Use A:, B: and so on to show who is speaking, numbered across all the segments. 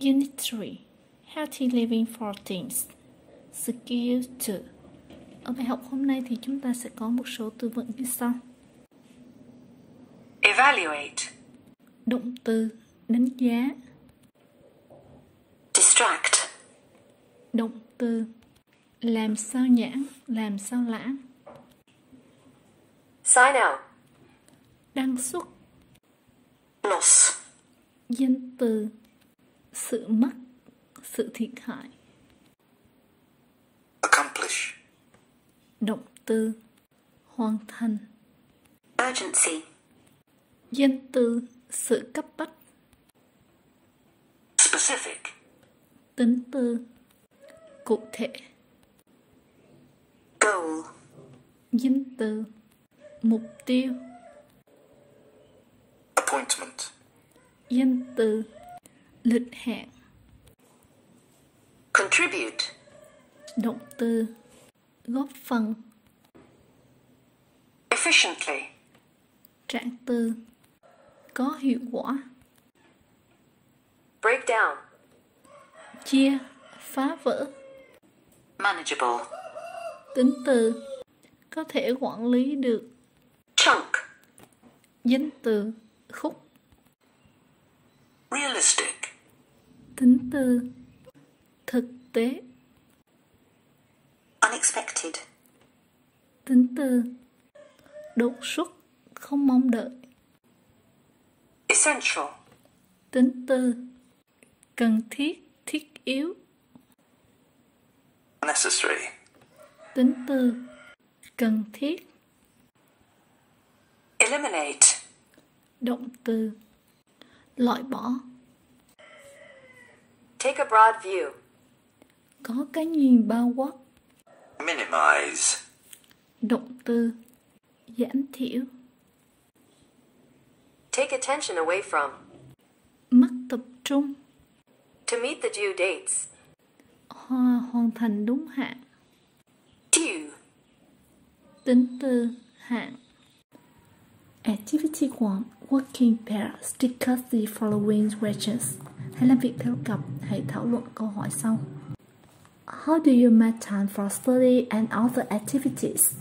A: Unit 3 Healthy Living for Teens Skill 2 Ở bài học hôm nay thì chúng ta sẽ có một số từ vựng như sau
B: Evaluate.
A: Động từ đánh giá
B: Distract.
A: Động từ làm sao nhãn, làm sao lãng
B: Sign out.
A: Đăng xuất
B: Loss.
A: Danh từ Sự mất Sự thiệt hại.
C: Accomplish,
A: Động từ Hoàn thành
B: Urgency.
A: Danh từ Sự cấp bách.
C: Specific,
A: Tính từ Cụ thể.
B: Goal.
A: Danh từ Mục tiêu.
C: Appointment,
A: Danh từ Lịch hẹn
B: Contribute.
A: Động từ Góp phần
B: Efficiently.
A: Trạng từ Có hiệu quả
B: Break down.
A: Chia Phá vỡ
B: Manageable.
A: Tính từ Có thể quản lý được
B: Chunk.
A: Danh từ Khúc Tính từ Thực tế
B: Unexpected.
A: Tính từ Đột xuất Không mong đợi
B: Essential.
A: Tính từ Cần thiết Thiết yếu
C: necessary,
A: Tính từ Cần thiết
B: Eliminate.
A: Động từ Loại bỏ
B: Take a broad view.
A: Có cái nhìn bao quát
C: minimize,
A: Động từ Giảm thiểu
B: Take attention away from.
A: Mất tập trung
B: To meet the due dates.
A: Hoa hoàn thành đúng hạn
B: Due.
A: Tính từ hạn Activity 1 Working pair Discuss the following questions Hãy làm việc theo cặp Hãy thảo luận câu hỏi sau How do you make time for study and other activities?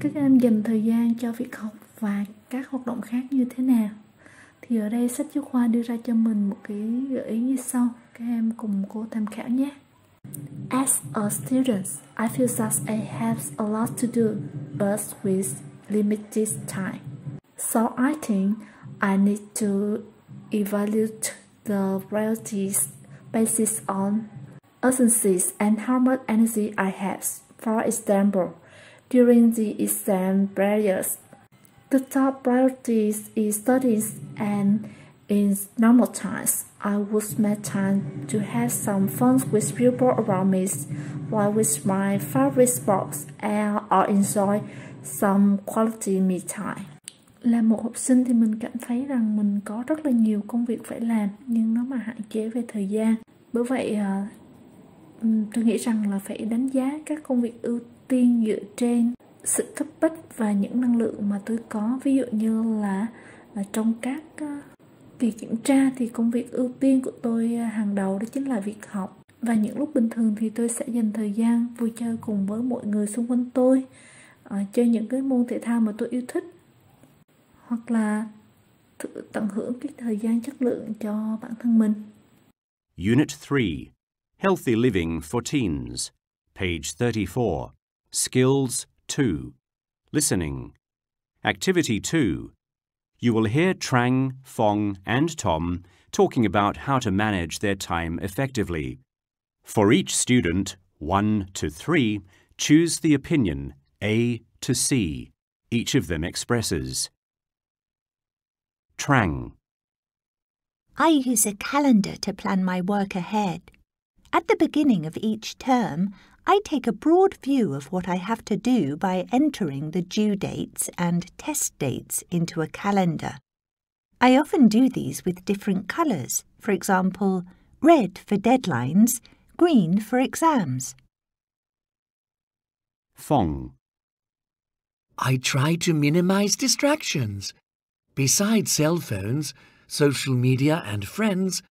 A: Các em dành thời gian cho việc học và các hoạt động khác như thế nào? Thì ở đây sách giáo khoa đưa ra cho mình một cái gợi ý như sau. Các em cùng cô tham khảo nhé. As a student, I feel that I have a lot to do, but with limited time. So I think I need to evaluate the priorities based on urgencies and how much energy I have. For example, during the exam periods, the top priorities is studies and in normal times, I would make time to have some fun with people around me while with my favorite sports and or enjoy some quality me time. Là một học sinh thì mình cảm thấy rằng mình có rất là nhiều công việc phải làm nhưng nó mà hạn chế về thời gian. Bởi vậy à, tôi nghĩ rằng là phải đánh giá các công việc ưu tiên dựa trên sự cấp bách và những năng lượng mà tôi có. Ví dụ như là, là trong các kỳ việc kiểm tra thì công việc ưu tiên của tôi à, hàng đầu đó chính là việc học. Và những lúc bình thường thì tôi sẽ dành thời gian vui chơi cùng với mọi người xung quanh tôi chơi những cái môn thể thao mà tôi yêu thích. Hoặc là tận hưởng cái thời gian chất lượng cho bản thân mình
D: Unit 3 Healthy Living for Teens, page 34. Skills 2. Listening. Activity 2. You will hear Trang, Fong, and Tom talking about how to manage their time effectively. For each student, 1 to 3, choose the opinion A to C each of them expresses. Trang.
E: I use a calendar to plan my work ahead. At the beginning of each term, I take a broad view of what I have to do by entering the due dates and test dates into a calendar. I often do these with different colours, for example, red for deadlines, green for exams.
D: Fong.
F: I try to minimize distractions. Besides cell phones, social media, and friends,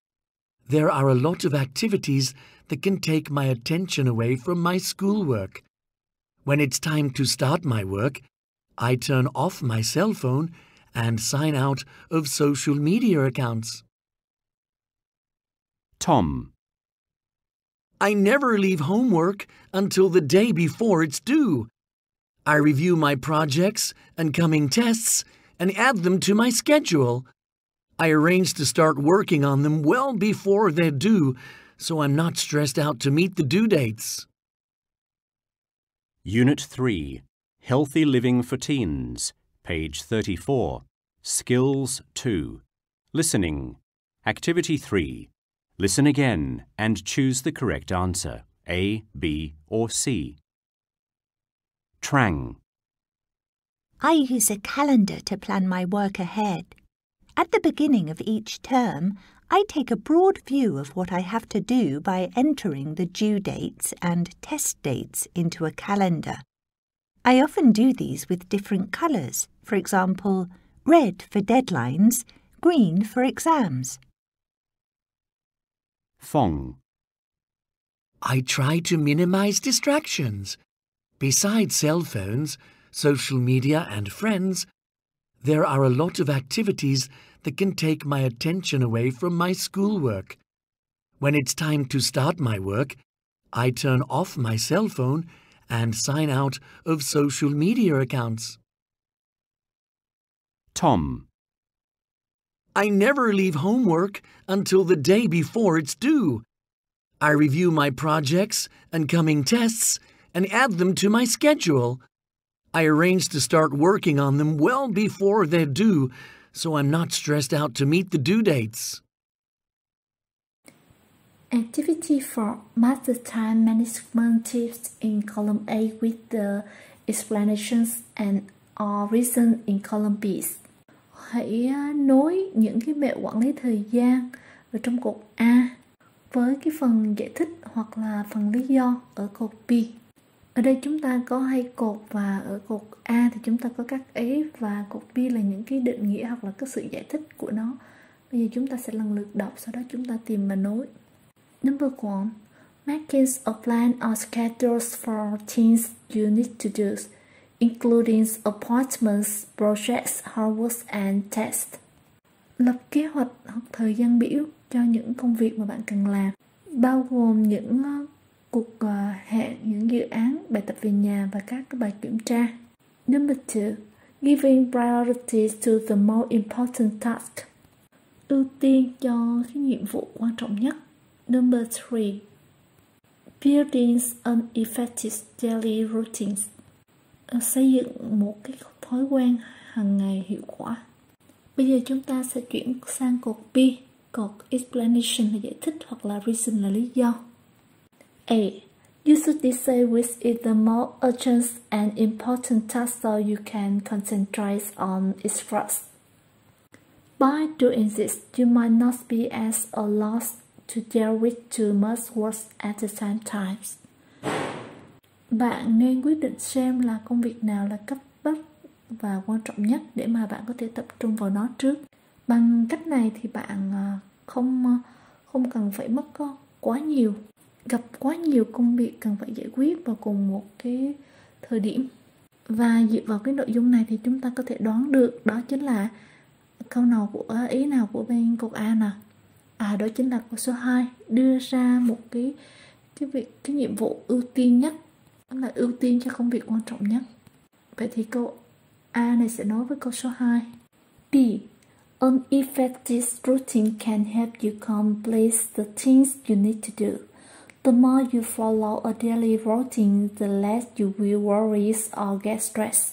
F: There are a lot of activities that can take my attention away from my schoolwork. When it's time to start my work, I turn off my cell phone and sign out of social media accounts.
D: Tom.
F: I never leave homework until the day before it's due. I review my projects and coming tests and add them to my schedule. I arrange to start working on them well before they're due so I'm not stressed out to meet the due dates.
D: Unit 3 Healthy Living for Teens, page 34. Skills 2. Listening. Activity 3. Listen again and choose the correct answer A, B, or C. Trang.
E: I use a calendar to plan my work ahead. At the beginning of each term, I take a broad view of what I have to do by entering the due dates and test dates into a calendar. I often do these with different colours, for example, red for deadlines, green for exams.
D: Fong.
F: I try to minimize distractions. Besides cell phones, social media, and friends, there are a lot of activities that can take my attention away from my schoolwork. When it's time to start my work, I turn off my cell phone and sign out of social media accounts.
D: Tom.
F: I never leave homework until the day before it's due. I review my projects and coming tests and add them to my schedule. I arrange to start working on them well before they're due so I'm not stressed out to meet the due dates.
A: Activity for Master Time Management Tips in column A with the explanations and or reason in column B. Hãy nối những cái mẹo quản lý thời gian ở trong cột A với cái phần giải thích hoặc là phần lý do ở cột B. Ở đây chúng ta có hai cột và ở cột A thì chúng ta có các ý và cột B là những cái định nghĩa hoặc là cái sự giải thích của nó. Bây giờ chúng ta sẽ lần lượt đọc sau đó chúng ta tìm mà nối. Number one, Markings a plan or schedules for things you need to do, including appointments, projects, homework and tests. Lập kế hoạch hoặc thời gian biểu cho những công việc mà bạn cần làm, bao gồm những cuộc ờ, hẹn, những dự án, bài tập về nhà và các bài kiểm tra. Number two, giving priority to the most important task. Ưu tiên cho cái nhiệm vụ quan trọng nhất. Number three, building an effective daily routines. Ờ, xây dựng một cái thói quen hàng ngày hiệu quả. Bây giờ chúng ta sẽ chuyển sang cột B, cột explanation là giải thích hoặc là reason là lý do. A. You should decide which is the more urgent and important task so you can concentrate on it first. By doing this, you might not be as a loss to deal with too much work at the same time. Bạn nên quyết định xem là công việc nào là cấp bách và quan trọng nhất để mà bạn có thể tập trung vào nó trước. Bằng cách này thì bạn à, không à, không cần phải mất à, quá nhiều gặp quá nhiều công việc cần phải giải quyết vào cùng một cái thời điểm. Và dựa vào cái nội dung này thì chúng ta có thể đoán được đó chính là câu nào của à, ý nào của bên cột A nào. À đó chính là câu số 2 đưa ra một cái cái việc, cái nhiệm vụ ưu tiên nhất. Đó là ưu tiên cho công việc quan trọng nhất. Vậy thì câu A này sẽ nói với câu số 2 B, An effective routine can help you complete the things you need to do. The more you follow a daily routine, the less you will worry or get stressed.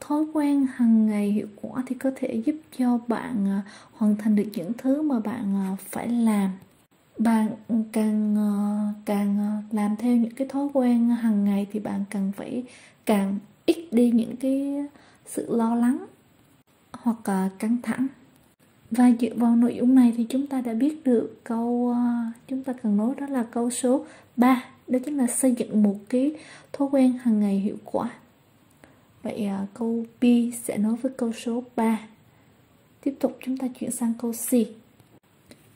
A: Thói quen hàng ngày hiệu quả thì có thể giúp cho bạn à, hoàn thành được những thứ mà bạn à, phải làm. Bạn càng à, càng làm theo những cái thói quen hàng ngày thì bạn càng phải càng ít đi những cái sự lo lắng hoặc căng thẳng và dựa vào nội dung này thì chúng ta đã biết được câu uh, chúng ta cần nói đó là câu số 3 đó chính là xây dựng một cái thói quen hàng ngày hiệu quả. Vậy uh, câu B sẽ nói với câu số 3 tiếp tục chúng ta chuyển sang câu C.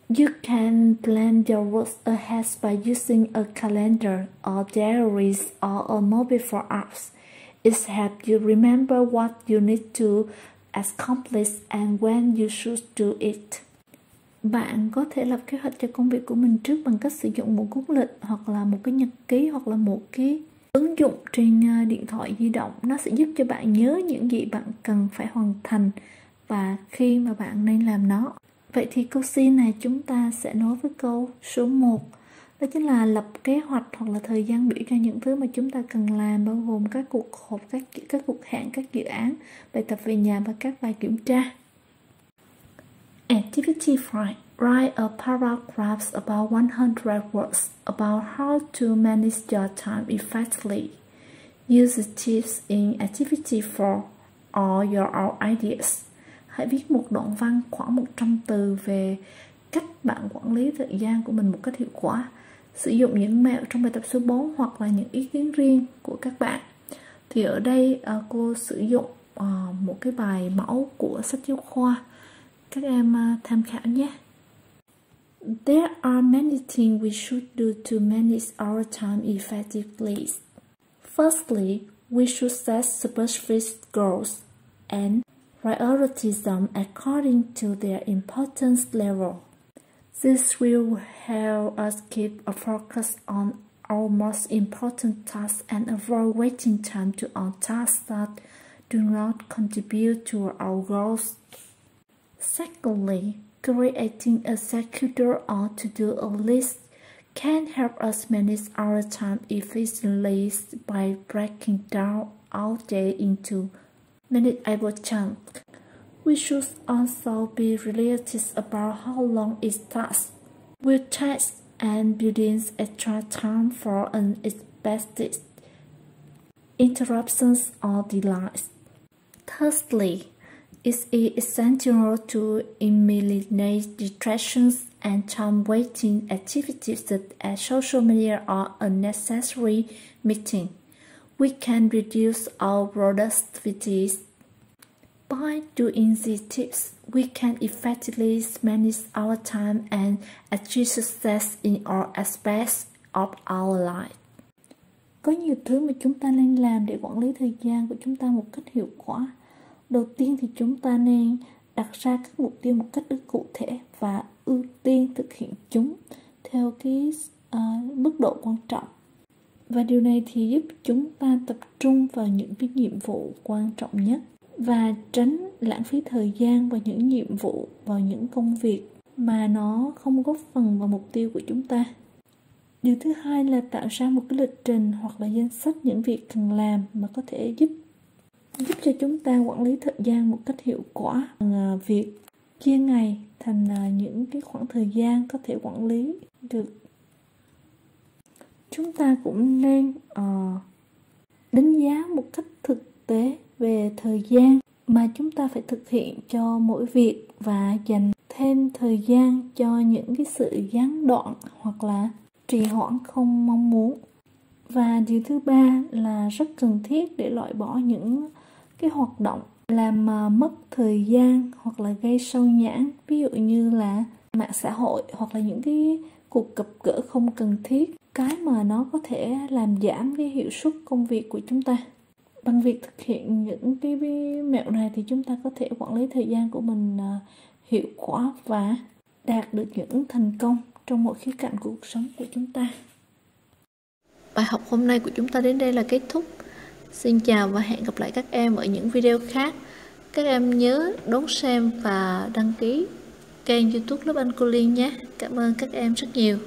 A: You can plan your work ahead by using a calendar or diaries or a mobile phone apps. It helps you remember what you need to accomplish and when you should do it. Bạn có thể lập kế hoạch cho công việc của mình trước bằng cách sử dụng một cuốn lịch hoặc là một cái nhật ký hoặc là một cái ứng dụng trên ờ, điện thoại di động. Nó sẽ giúp cho bạn nhớ những gì bạn cần phải hoàn thành và khi mà bạn nên làm nó. Vậy thì câu C này chúng ta sẽ nối với câu số 1 đó chính là lập kế hoạch hoặc là thời gian biểu cho những thứ mà chúng ta cần làm bao gồm các cuộc họp, các các cuộc hẹn, các dự án, bài tập về nhà và các bài kiểm tra. Activity 5. Write a paragraph about 100 words about how to manage your time effectively. Use the tips in Activity 4 or your own ideas. Hãy viết một đoạn văn khoảng 100 từ về cách bạn quản lý thời gian của mình một cách hiệu quả. Sử dụng những mẹo trong bài tập số 4 hoặc là những ý kiến riêng của các bạn. Thì ở đây à, cô sử dụng à, một cái bài mẫu của sách giáo khoa. Các em à, tham khảo nhé. There are many things we should do to manage our time effectively. Firstly, we should set specific goals and prioritize them according to their importance level. This will help us keep a focus on our most important tasks and avoid wasting time to on tasks that do not contribute to our goals. Secondly, creating a schedule or to-do list can help us manage our time efficiently by breaking down our day into manageable chunks. We should also be realistic about how long it takes. We take and building extra time for unexpected interruptions or delays. Thirdly, it's essential to eliminate distractions and time-wasting activities such as social media or unnecessary meeting. We can reduce our productivity by doing these tips, we can effectively manage our time and achieve success in all aspects of our life. Có nhiều thứ mà chúng ta nên làm để quản lý thời gian của chúng ta một cách hiệu quả. Đầu tiên thì chúng ta nên đặt ra các mục tiêu một cách rất cụ thể và ưu tiên thực hiện chúng theo cái uh, mức độ quan trọng. Và điều này thì giúp chúng ta tập trung vào những cái nhiệm vụ quan trọng nhất và tránh lãng phí thời gian vào những nhiệm vụ vào những công việc mà nó không góp phần vào mục tiêu của chúng ta. Điều thứ hai là tạo ra một cái lịch trình hoặc là danh sách những việc cần làm mà có thể giúp giúp cho chúng ta quản lý thời gian một cách hiệu quả. À, việc chia ngày thành à, những cái khoảng thời gian có thể quản lý được. Chúng ta cũng nên uh, đánh giá một cách thực tế về thời gian mà chúng ta phải thực hiện cho mỗi việc và dành thêm thời gian cho những cái sự gián đoạn hoặc là trì hoãn không mong muốn. Và điều thứ ba là rất cần thiết để loại bỏ những cái hoạt động làm mà mất thời gian hoặc là gây sâu nhãn ví dụ như là mạng xã hội hoặc là những cái cuộc gặp gỡ không cần thiết. Cái mà nó có thể làm giảm cái hiệu suất công việc của chúng ta bằng việc thực hiện những cái mẹo này thì chúng ta có thể quản lý thời gian của mình à, hiệu quả và đạt được những thành công trong mọi khía cạnh của cuộc sống của chúng ta. Bài học hôm nay của chúng ta đến đây là kết thúc. Xin chào và hẹn gặp lại các em ở những video khác. Các em nhớ đón xem và đăng ký kênh youtube lớp anh cô liên nhé. Cảm ơn các em rất nhiều.